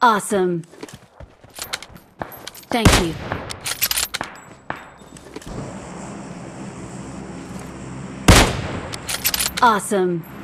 Awesome. Thank you. Awesome.